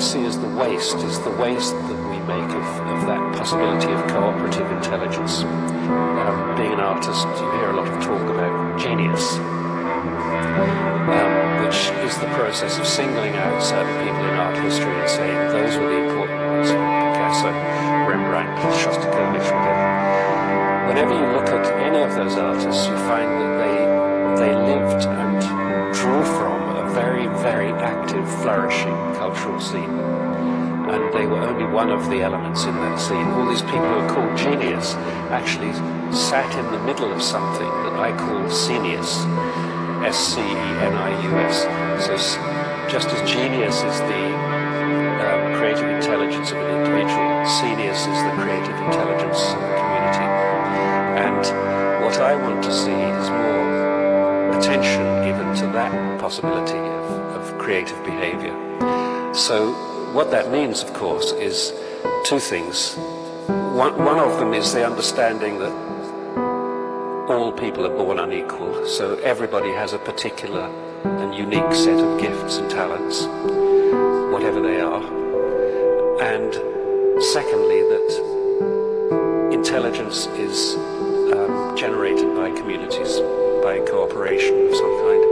See as the waste is the waste that we make of, of that possibility of cooperative intelligence. Um, being an artist, you hear a lot of talk about genius, um, which is the process of singling out certain people in art history and saying those were the important ones, Picasso, Rembrandt, Shostakovich, whatever. Whenever you look at any of those artists, you find that they they lived and drew from very, very active, flourishing cultural scene. And they were only one of the elements in that scene. All these people who are called genius actually sat in the middle of something that I call scenius. S-C-E-N-I-U-S. So just as genius is the um, creative intelligence of an individual, scenius is the creative intelligence of a community. And what I want to see is more attention given to that possibility of, of creative behavior. So what that means, of course, is two things. One, one of them is the understanding that all people are born unequal, so everybody has a particular and unique set of gifts and talents, whatever they are. And secondly, that intelligence is um, generated by communities, by cooperation of some kind.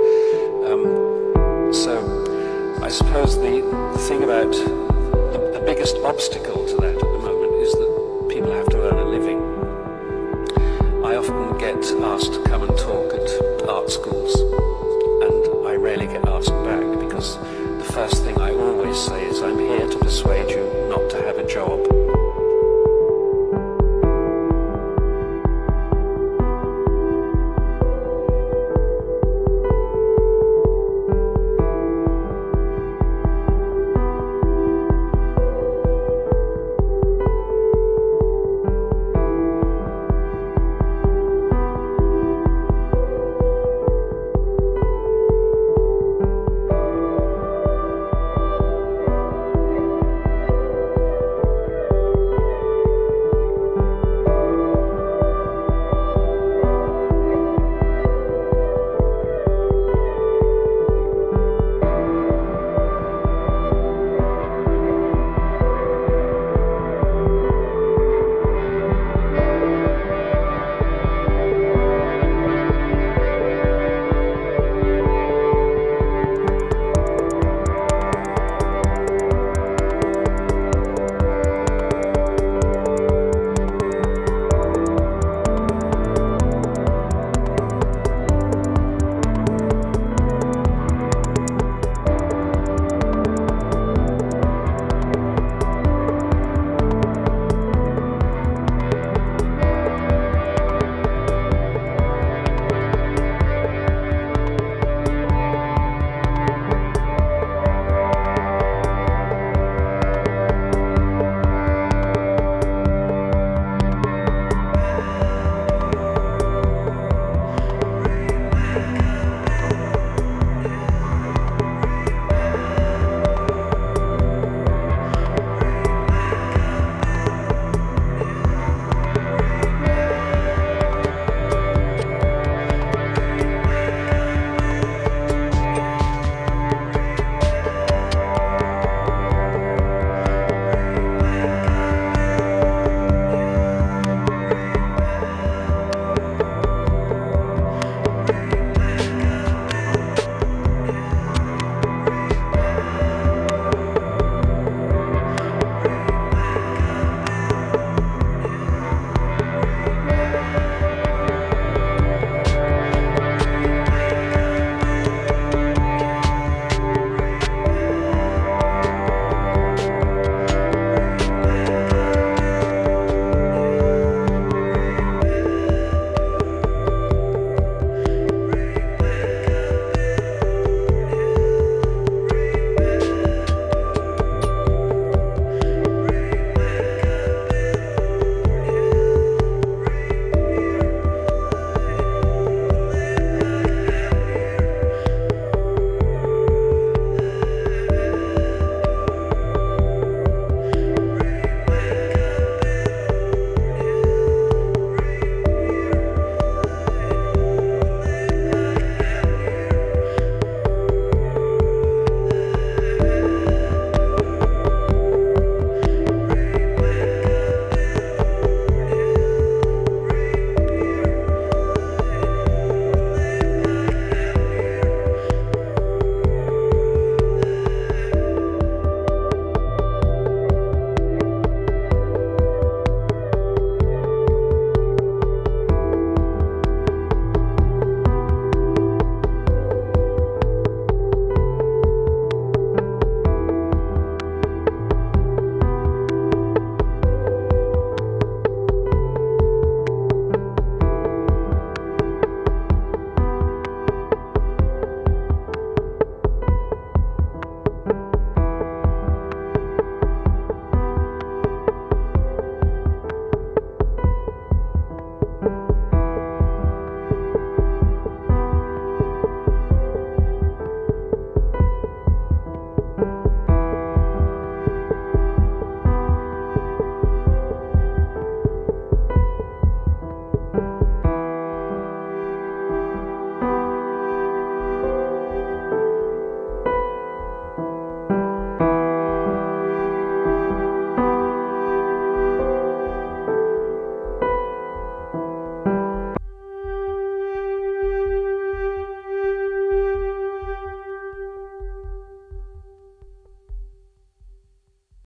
Um, so I suppose the, thing about the, the, biggest obstacle to that at the moment is that people have to earn a living. I often get asked to come and talk at art schools, and I rarely get asked back because the first thing I always say is, I'm here to persuade you not to have a job.